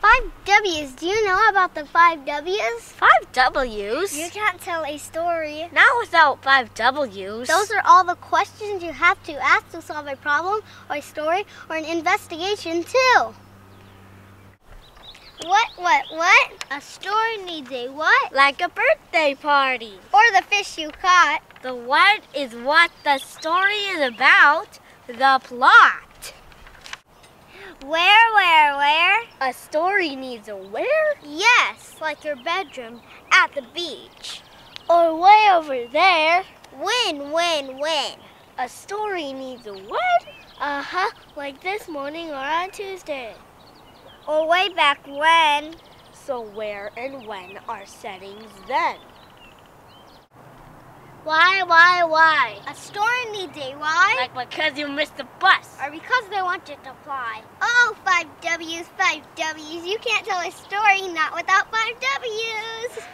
Five W's. Do you know about the five W's? Five W's? You can't tell a story. Not without five W's. Those are all the questions you have to ask to solve a problem or a story or an investigation too. What, what, what? A story needs a what? like a birthday party. Or the fish you caught. The what is what the story is about, the plot. Where, where, where? A story needs a where? Yes, like your bedroom at the beach. Or way over there. When, when, when? A story needs a what? Uh huh, like this morning or on Tuesday. Or way back when. So where and when are settings then? Why, why, why? A story needs a eh, why. Like because you missed the bus. or because they want you to fly. Oh, five W's, five W's. You can't tell a story not without five W's.